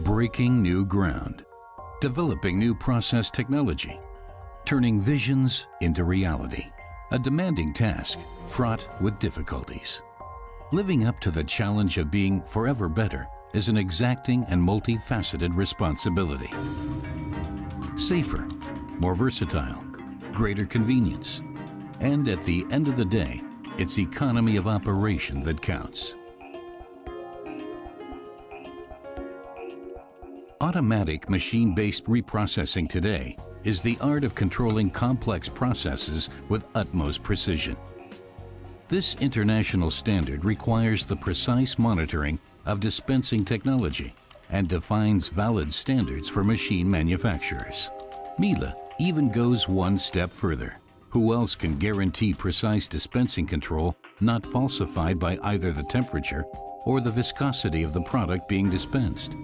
Breaking new ground. Developing new process technology. Turning visions into reality. A demanding task fraught with difficulties. Living up to the challenge of being forever better is an exacting and multifaceted responsibility. Safer, more versatile, greater convenience, and at the end of the day, it's economy of operation that counts. Automatic machine-based reprocessing today is the art of controlling complex processes with utmost precision. This international standard requires the precise monitoring of dispensing technology and defines valid standards for machine manufacturers. Miele even goes one step further. Who else can guarantee precise dispensing control not falsified by either the temperature or the viscosity of the product being dispensed?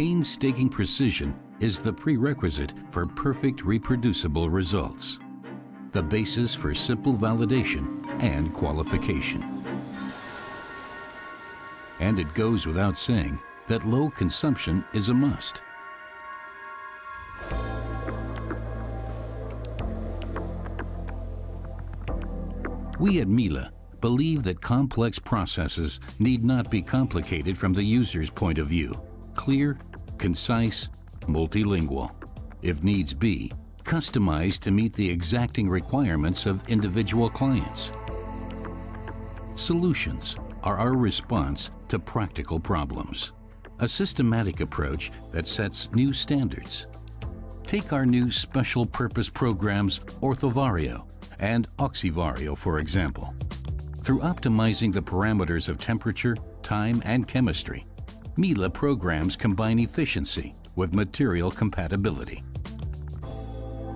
Painstaking precision is the prerequisite for perfect reproducible results, the basis for simple validation and qualification. And it goes without saying that low consumption is a must. We at Miele believe that complex processes need not be complicated from the user's point of view. Clear, concise, multilingual. If needs be, customized to meet the exacting requirements of individual clients. Solutions are our response to practical problems. A systematic approach that sets new standards. Take our new special purpose programs Orthovario and Oxivario, for example. Through optimizing the parameters of temperature, time, and chemistry, Miele programs combine efficiency with material compatibility.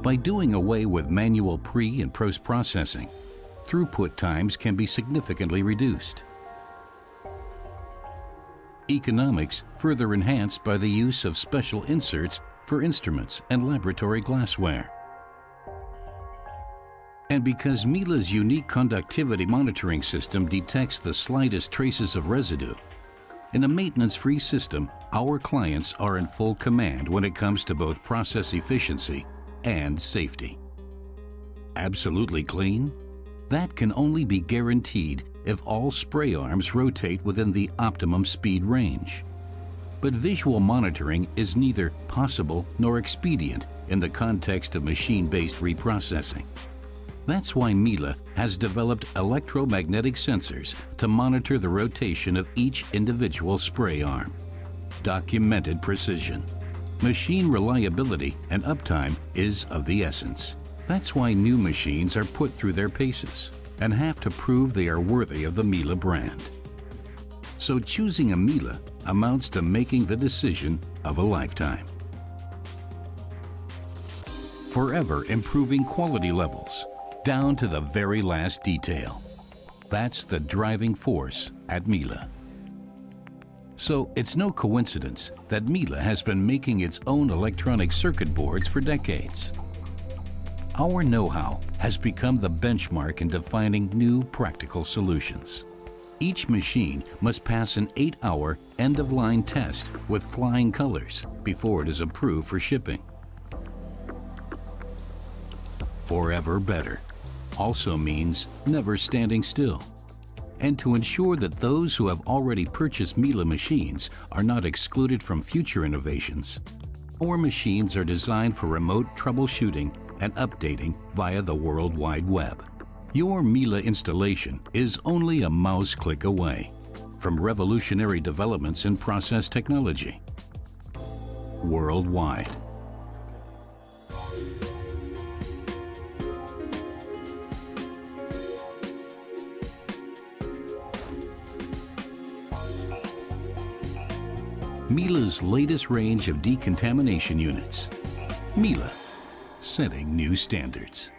By doing away with manual pre- and post-processing, throughput times can be significantly reduced. Economics further enhanced by the use of special inserts for instruments and laboratory glassware. And because Miele's unique conductivity monitoring system detects the slightest traces of residue, in a maintenance-free system, our clients are in full command when it comes to both process efficiency and safety. Absolutely clean? That can only be guaranteed if all spray arms rotate within the optimum speed range. But visual monitoring is neither possible nor expedient in the context of machine-based reprocessing. That's why Miele has developed electromagnetic sensors to monitor the rotation of each individual spray arm. Documented precision. Machine reliability and uptime is of the essence. That's why new machines are put through their paces and have to prove they are worthy of the Miele brand. So choosing a Miele amounts to making the decision of a lifetime. Forever improving quality levels down to the very last detail. That's the driving force at Miele. So it's no coincidence that Miele has been making its own electronic circuit boards for decades. Our know-how has become the benchmark in defining new practical solutions. Each machine must pass an eight-hour end-of-line test with flying colors before it is approved for shipping. Forever better also means never standing still. And to ensure that those who have already purchased Miele machines are not excluded from future innovations, our machines are designed for remote troubleshooting and updating via the World Wide Web. Your Miele installation is only a mouse click away from revolutionary developments in process technology. Worldwide. Miele's latest range of decontamination units. Miele, setting new standards.